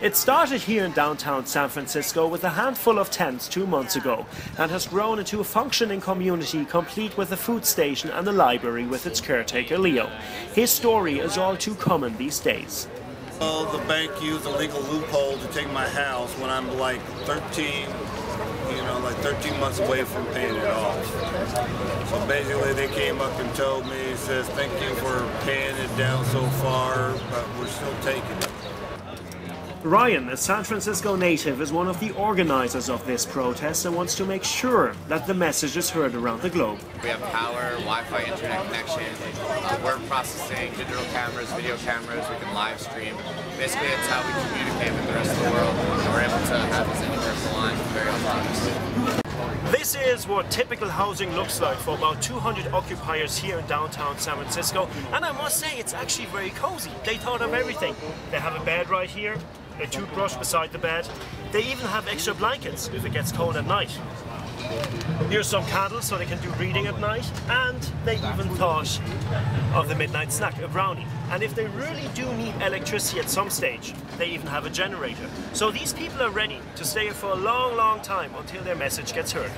It started here in downtown San Francisco with a handful of tents two months ago and has grown into a functioning community complete with a food station and a library with its caretaker Leo. His story is all too common these days. Well, the bank used a legal loophole to take my house when I'm like 13, you know, like 13 months away from paying it off. So basically they came up and told me, says, thank you for paying it down so far, but we're still taking it. Ryan, a San Francisco native, is one of the organizers of this protest and wants to make sure that the message is heard around the globe. We have power, Wi-Fi internet connection, uh, word processing, digital cameras, video cameras, we can live stream. Basically, it's how we communicate with the rest of the world. And we're able to have this universal line very autonomously. This is what typical housing looks like for about 200 occupiers here in downtown San Francisco. And I must say, it's actually very cozy. They thought of everything. They have a bed right here, a toothbrush beside the bed. They even have extra blankets if it gets cold at night. Here's some candles so they can do reading at night, and they even thought of the midnight snack, a brownie. And if they really do need electricity at some stage, they even have a generator. So these people are ready to stay for a long, long time until their message gets heard.